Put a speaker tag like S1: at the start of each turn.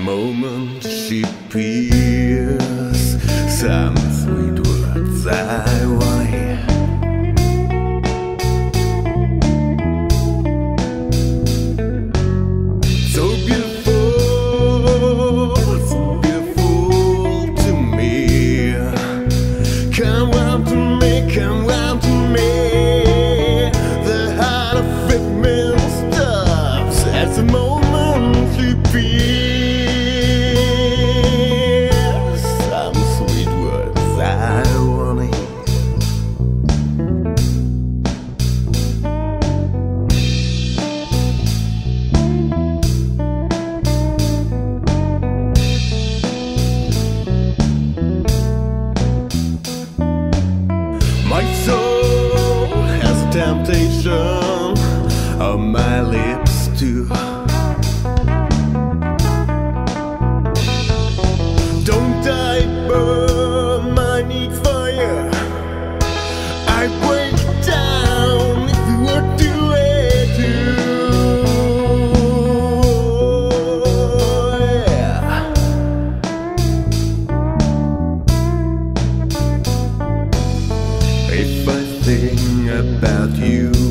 S1: moment she peers some sweet words out. temptation of my lips. about you.